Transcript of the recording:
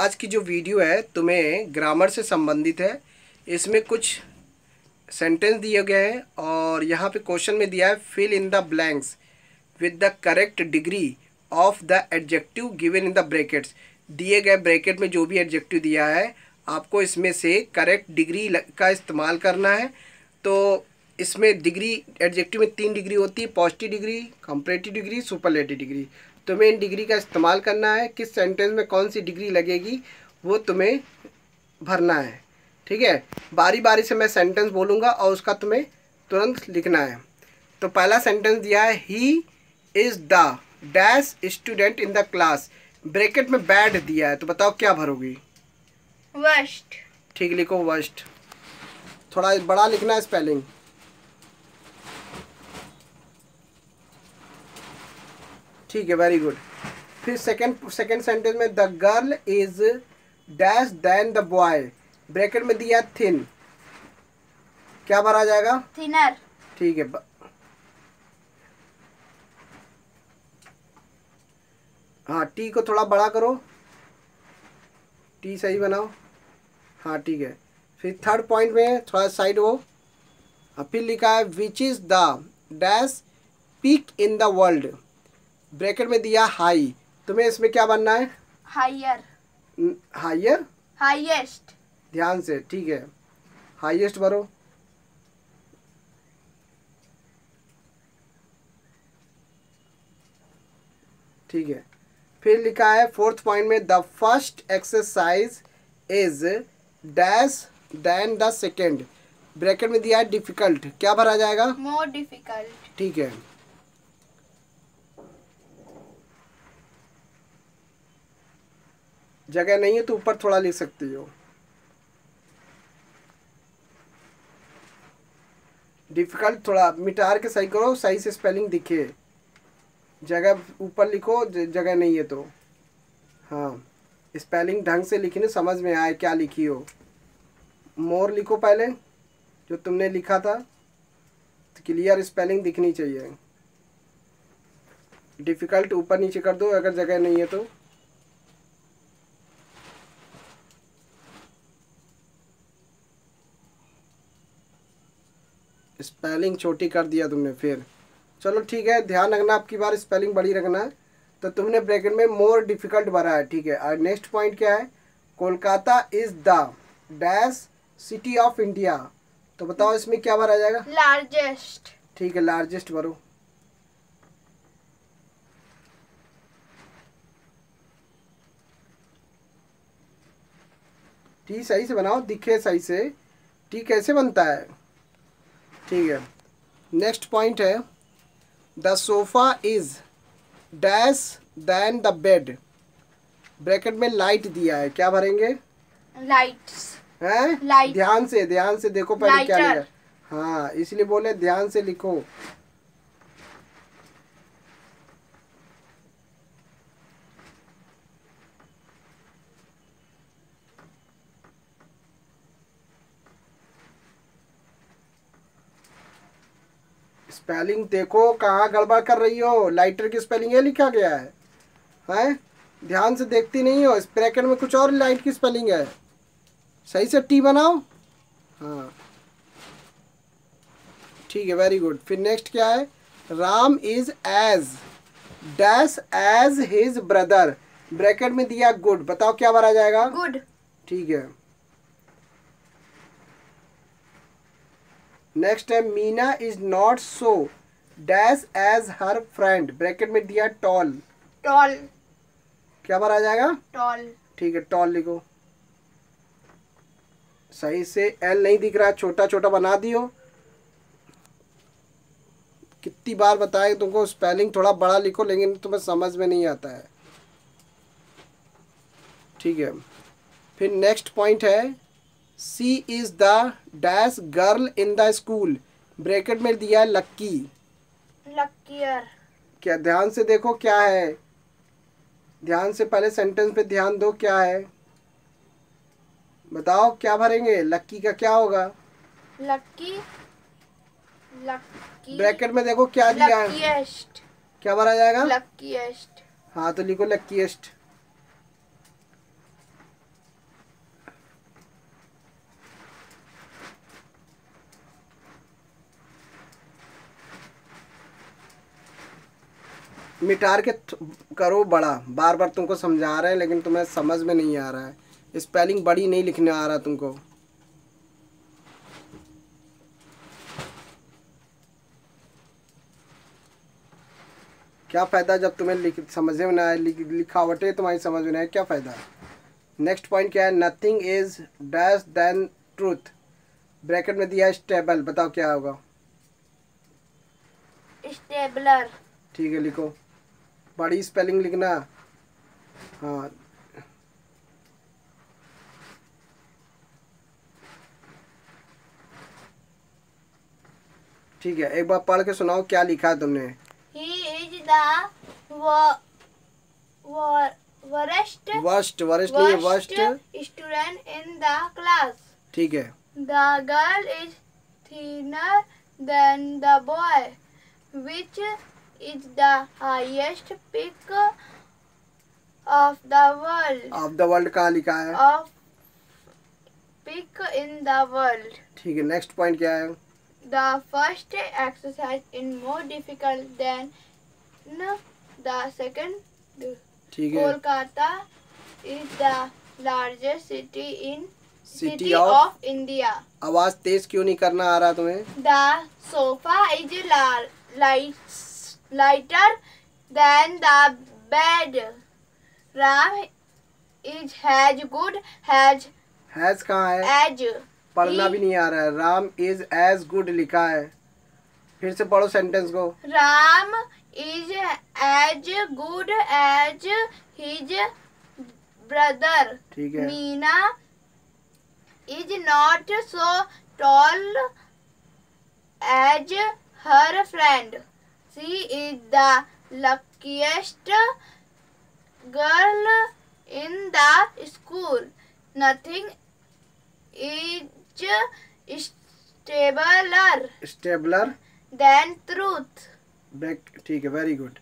आज की जो वीडियो है, तुम्हें ग्रामर से संबंधित है। इसमें कुछ सेंटेंस दिए गए हैं और यहाँ पे क्वेश्चन में दिया है fill in the blanks with the correct degree of the adjective given in the brackets दिए गए ब्रैकेट में जो भी एडजेक्टिव दिया है, आपको इसमें से करेक्ट डिग्री का इस्तेमाल करना है। तो इसमें डिग्री एडजेक्टिव में तीन डिग्री होती है positive degree comparative degree superlative degree तुम्हें इन डिग्री का इस्तेमाल करना है किस सेंटेंस में कौन सी डिग्री लगेगी वो तुम्हें भरना है। ठीक है? बारी बारी से मैं सेंटेंस बोलूँगा और उसका तुम्हें तुरंत लिखना है। तो पहला सेंटेंस दिया है he is the dash student in the class bracket में बैड दिया है तो बताओ क्या भरोगी? वर्स्ट ठीक लिखो वर्स्ट थोड़ा बड़ा लिखना है स्पेलिंग ठीक है वेरी गुड फिर सेकंड सेकंड सेंटेंस में the girl is dash then the boy bracket में दिया थिन क्या भरा जाएगा? थिनर ठीक है हाँ टी को थोड़ा बड़ा करो। टी सही बनाओ। हाँ ठीक है। फिर थर्ड पॉइंट में थोड़ा साइड हो। फिर लिखा है which is the dash peak in the world bracket में दिया हाई। तुम्हें इसमें क्या बनना है? हायर हायर हाईएस्ट ध्यान से ठीक है। हाईएस्ट भरो। ठीक है। फिर लिखा है फोर्थ पॉइंट में the first exercise is dash then the second. Bracket में दिया है डिफ़िकल्ट। क्या भरा जाएगा? More difficult. ठीक है। जगह नहीं है तो ऊपर थोड़ा लिख सकती हो। डिफ़िकल्ट थोड़ा, मिटार के सही करो, सही से स्पेलिंग दिखे। जगह ऊपर लिखो जगह नहीं है तो। हाँ स्पेलिंग ढंग से लिखी ना, समझ में आए क्या लिखी हो। मोर लिखो पहले, जो तुमने लिखा था। तो क्लियर स्पेलिंग दिखनी चाहिए। डिफ़िकल्ट ऊपर नीचे कर दो, अगर जगह नहीं है तो। स्पेलिंग छोटी कर दिया तुमने फिर। चलो ठीक है ध्यान रखना आपकी बार स्पेलिंग बड़ी रखना। है तो तुमने ब्रैकेट में मोर डिफ़िकल्ट भरा है ठीक है। और नेक्स्ट पॉइंट क्या है? Kolkata is the dash city of India तो बताओ इसमें क्या भरा जाएगा? लार्जेस्ट ठीक है लार्जेस्ट भरो। टी सही से बनाओ दिखे सही से। टी कैसे बनता है? ठीक है। नेक्स्ट पॉइंट है the sofa is dash than the bed bracket में लाइट दिया है क्या भरेंगे? लाइट हैं? ध्यान से ध्यान से देखो पहले क्या लिखा हाँ इसलिए बोले ध्यान से लिखो। स्पेलिंग देखो कहाँ गड़बड़ कर रही हो? लाइटर की स्पेलिंग ये लिखा गया है। हैं? ध्यान से देखती नहीं हो इस ब्रैकेट में कुछ और लाइट की स्पेलिंग है। सही से टी बनाओ। हाँ। ठीक है वेरी गुड फिर नेक्स्ट क्या है? Ram is as dash as his brother bracket में दिया गुड बताओ क्या भरा जाएगा? गुड ठीक है। नेक्स्ट है Meena is not so dash as her friend bracket में दिया टॉल टॉल क्या भरा जाएगा? टॉल ठीक है टॉल लिखो। सही से एल नहीं दिख रहा छोटा छोटा बना दियो। कितनी बार बताए तुमको स्पेलिंग थोड़ा बड़ा लिखो लेकिन तुम्हें समझ में नहीं आता है। ठीक है। फिर नेक्स्ट पॉइंट है she is the dash girl in the school bracket में दिया है लक्की लकियर क्या ध्यान से देखो क्या है? ध्यान से पहले सेंटेंस पे ध्यान दो क्या है? बताओ क्या भरेंगे? लक्की का क्या होगा? लकी लकी ब्रैकेट में देखो क्या दिया है। क्या भरा जाएगा? लकीएस्ट हाँ तो लिखो लक्कीएस्ट मिटार के करो बड़ा। बार बार तुमको समझा रहे हैं लेकिन तुम्हें समझ में नहीं आ रहा है। स्पेलिंग बड़ी नहीं लिखने आ रहा तुमको। क्या फ़ायदा जब तुम्हें लिख समझ में ना आए लिख, लिखावटें तुम्हारी समझ में ना आए क्या फ़ायदा? नेक्स्ट पॉइंट क्या है? Nothing is dash then truth bracket में दिया है स्टेबल बताओ क्या होगा? स्टेबलर ठीक है लिखो। बड़ी स्पेलिंग लिखना। हाँ। ठीक है एक बार पढ़ के सुनाओ क्या लिखा है तुमने। ही इज़ द worst वरिष्ठ नहीं है worst student in the class. ठीक है। The girl is thinner than the boy which is the highest peak of the world of the world कहाँ लिखा है of peak in the world ठीक है नेक्स्ट पॉइंट क्या है The first exercise is more difficult than the second. ठीक है Kolkata is the largest city in of- of India. आवाज़ तेज क्यों नहीं करना आ रहा तुम्हें The sofa is la- light, lighter than the bed. Ram is has good has has कहाँ है as पढ़ना भी नहीं आ रहा है राम इज़ एज गुड लिखा है फिर से पढ़ो सेंटेंस को Ram is as good as his brother. ठीक है Meena is not so tall as her friend. She is the luckiest girl in the school. Nothing is stabler stabler than truth. ठीक है वेरी गुड